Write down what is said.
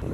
Да.